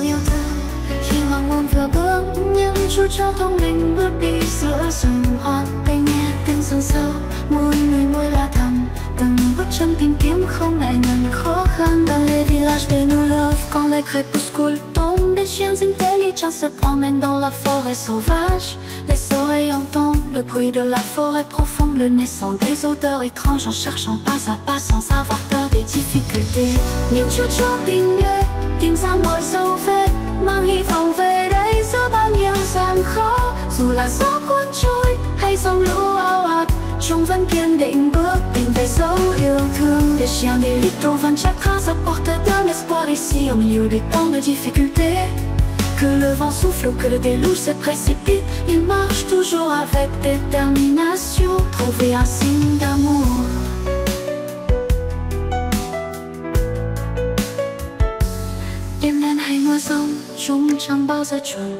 yêu thương khi hoàng hôn vừa bước những chú chó thông minh bước đi giữa rừng hoang, cây nghe tiếng rừng sâu mỗi người mỗi lá thầm từng bước chân tìm kiếm không ngại ngần khó khăn dans les villages de nos love quand les crépuscules tombent des chiens intelligents se promènent dans la forêt sauvage les oreilles entendent le bruit de la forêt profonde le naissant des odeurs étranges en cherchant pas à pas sans avoir peur des difficultés 你就做定了。Tìm ra mọi dấu vết mang hy vọng về đây giữa bao nhiêu gian khó. Dù là gió cuốn trôi hay dòng lũ ao ạt chúng vẫn kiên định bước tìm về dấu yêu thương. Des chiens des little van chakras apportent un espoir ici. Au milieu des temps de difficultés Que le vent souffle ou que le déluge se précipite. Il marche toujours avec détermination. Trouver un signe d'amour Chẳng bao giờ chuẩn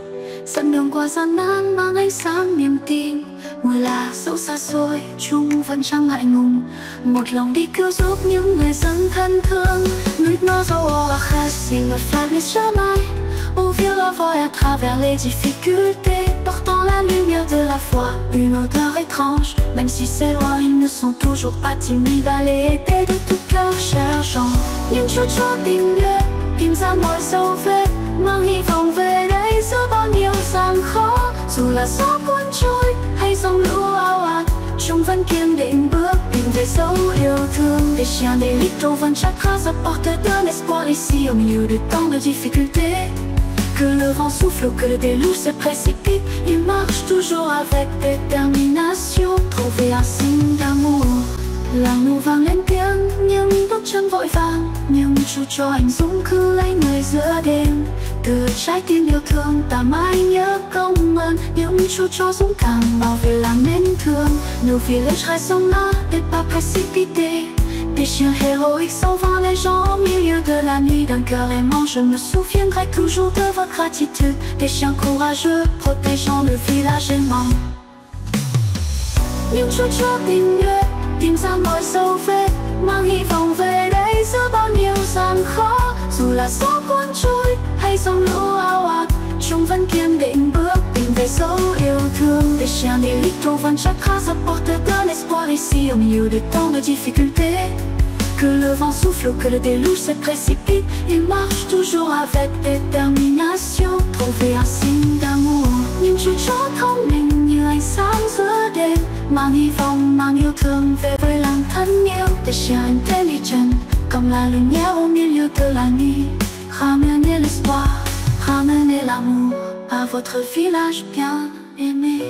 Dẫn đường qua gian nan mang ánh sáng niềm tin. Mưa là dẫu xa xôi Chúng vẫn chẳng ngại ngùng. Một lòng đi cứu giúp những người dân thân thương. La voie à travers les difficultés. Portant la lumière de la foi Une odeur étrange. Même si c'est loin Ils ne sont toujours pas timides. À les aider de tout cœur cherchant Mang hy vọng về đây Giữa bao nhiêu gian khó, Dù là gió cuốn trôi Hay dòng lũ ao ạt, Chúng vẫn kiên định bước Tìm về dấu yêu thương. Des chiens des little van chakras Apportent un espoir. Ici, Au milieu de tant de difficultés. Que le vent souffle ou que le déluge se précipite Il marche toujours avec détermination. Trouver un signe d'amour. Làng nụ vang lên tiếng những bước chân vội vàng. Nhưng chú cho, anh, dũng, cứ lấy người giữa đêm. Từ trái tim yêu thương, ta mãi nhớ công ơn. Những chú cho dũng cảm bảo vệ làm nên thương. Nos villages restent là des pas précipités Des chiens héroïques sauvant les gens au milieu de la nuit. D'un cœur aimant, je me souviendrai toujours de votre gratitude Des chiens courageux, protégeant le village aimant. Những chú chó tình nguyện, tìm ra mọi dấu vết. Mang hy vọng về đây giữa bao nhiêu gian khó. Dù là gió cuốn trôi sông lũ ao ạt Chúng vẫn kiên định bước tìm về dấu yêu thương. Des chiens des little van chakras apportent un espoir ici Au milieu de tant de difficultés Que le vent souffle que le déluge se précipite. Il marche toujours avec détermination. Trouver un signe d'amour. Nhìn chú chó thông minh như ánh sáng giữa đêm Mang hy vọng, mang yêu thương về với làng thân yêu Des chiens intelligents Comme la lumière au milieu de la nuit. Ramenez l'espoir, ramenez l'amour À votre village bien aimé